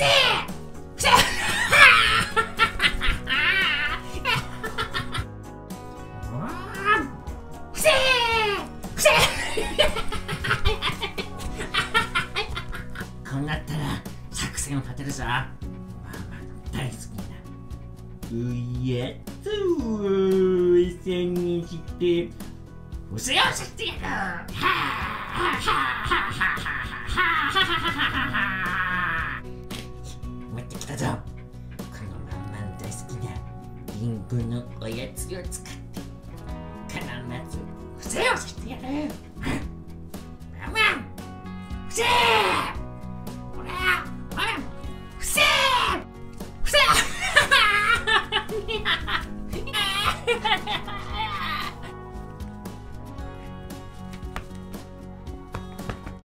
ぜくせく せくせこうなったら作戦を立てるぞ。まあまあ大好きな。ういやつを餌にして。お世話してやる。はあはあはあどこのまんまの大好きなリンゴのおやつを使って必ず伏せをしてやる。ママせ。正ほら。ほら。不正不正